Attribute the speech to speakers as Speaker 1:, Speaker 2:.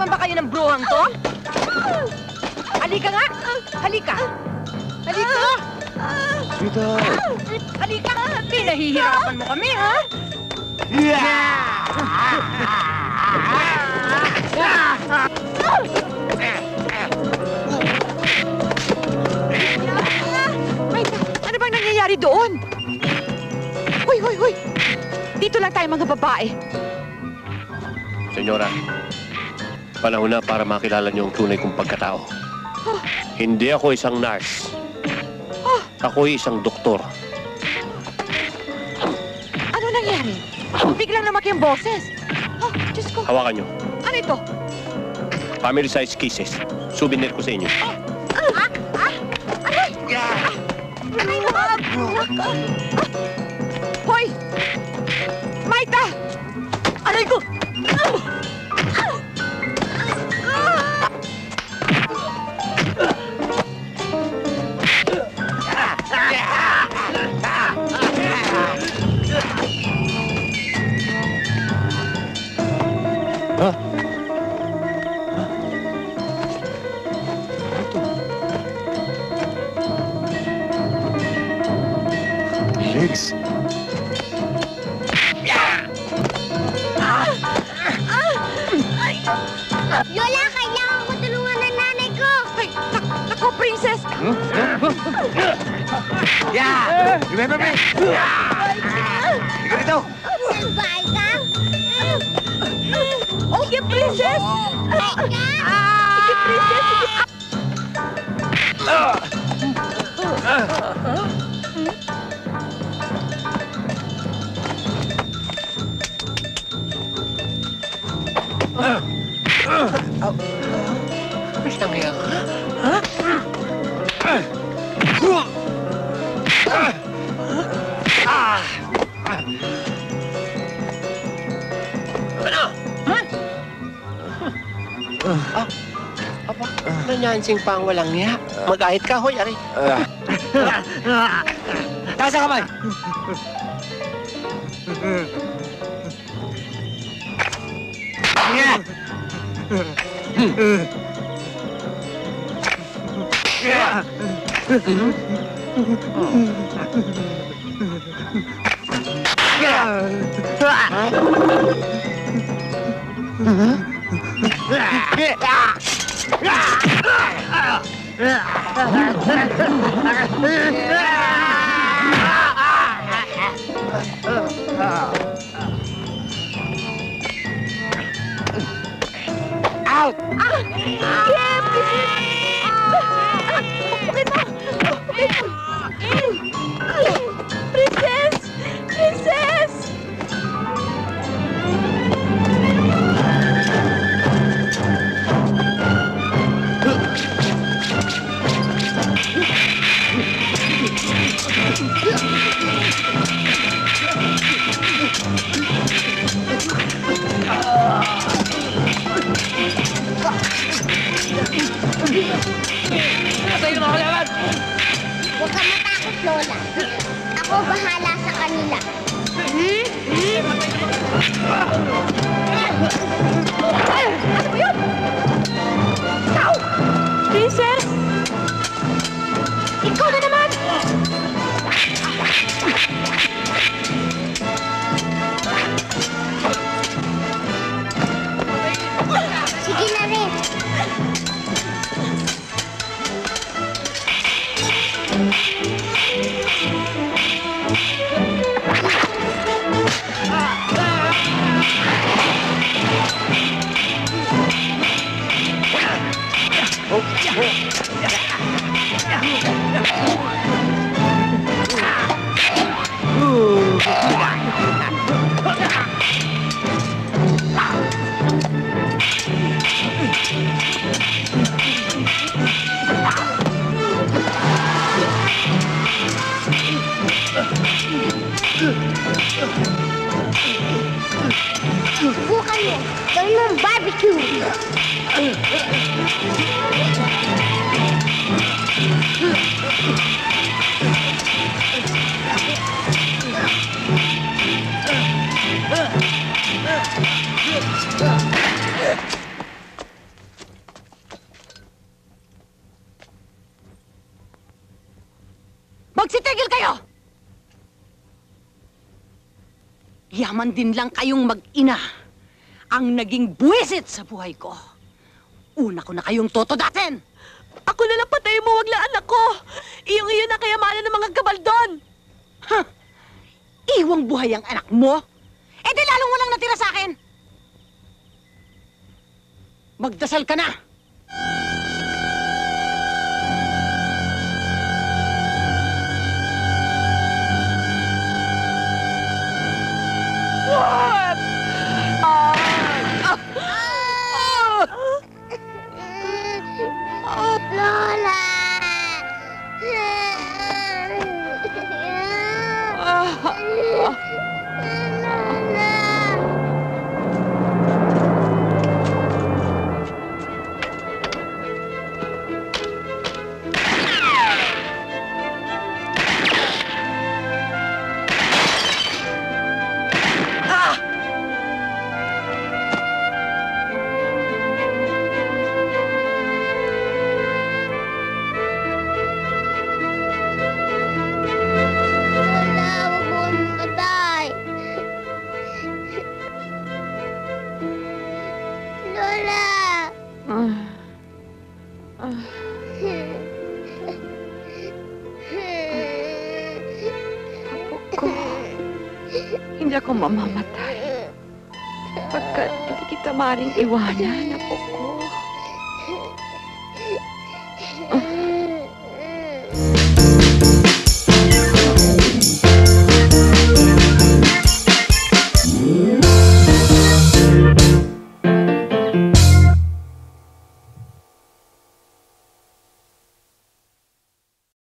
Speaker 1: Pinahihirapan ba kayo ng bruhang to? Halika nga! Halika! Halika!
Speaker 2: Sweetheart!
Speaker 1: Halika! Pinahihirapan mo kami, ha? Maika, ano bang nangyayari doon? Hoy, hoy, hoy! Dito lang tayo mga babae.
Speaker 2: Senyora, panahon na para makilala niyo ang tunay kong pagkatao. Hindi ako isang nurse. Ako'y isang doktor.
Speaker 1: Ano nangyari? Biglang lumaki ang boses. Oh, Diyos ko.
Speaker 2: Hawakan niyo.
Speaker 1: Ano ito?
Speaker 2: Family size kisses. Souvenir ko sa inyo.
Speaker 1: Aray! Aray, wag! Hoy! Maita! Aray ko!
Speaker 3: Legs.
Speaker 4: Lola, kailangan ko tulungan ng nanay ko.
Speaker 1: Ay, nak nako, princess!
Speaker 3: Yeah! Remember me? Halika dito!
Speaker 4: Sabay ka?
Speaker 1: Okay, princess! Sige, princess! Sige.
Speaker 2: Aba, nanyansing pa ang walang niya. Magahit ka, hoy, ari.
Speaker 3: Taas ang kamay! Yeah!
Speaker 1: Ah! 啊
Speaker 4: 啊啊 Oh, at me! There's no barbecue!
Speaker 5: Magsitigil kayo! Yaman din lang kayong mag-ina ang naging buwisit sa buhay ko. Una ko na kayong totodatin!
Speaker 1: Ako na lang patayin mo, wag anak ko. Iyong iyon ang kayamanan ng mga gabaldon.
Speaker 5: Iwang buhay ang anak mo? Eh di lalong walang natira sa akin! Magdasal ka na!
Speaker 1: Hindi ako mamamatay. Pagkat hindi kita maring iwanan, apo ko.